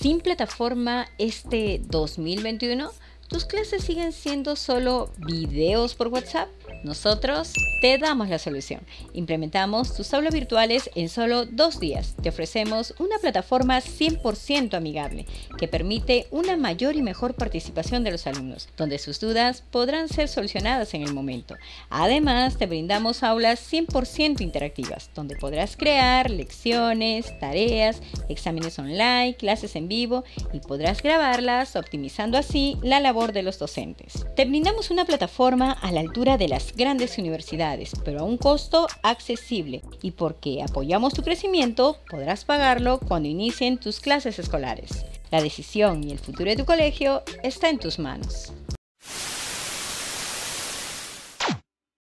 Sin plataforma este 2021, ¿tus clases siguen siendo solo videos por WhatsApp? Nosotros te damos la solución. Implementamos tus aulas virtuales en solo dos días. Te ofrecemos una plataforma 100% amigable que permite una mayor y mejor participación de los alumnos, donde sus dudas podrán ser solucionadas en el momento. Además, te brindamos aulas 100% interactivas, donde podrás crear lecciones, tareas, exámenes online, clases en vivo y podrás grabarlas, optimizando así la labor de los docentes. Te brindamos una plataforma a la altura de las grandes universidades, pero a un costo accesible. Y porque apoyamos tu crecimiento, podrás pagarlo cuando inicien tus clases escolares. La decisión y el futuro de tu colegio está en tus manos.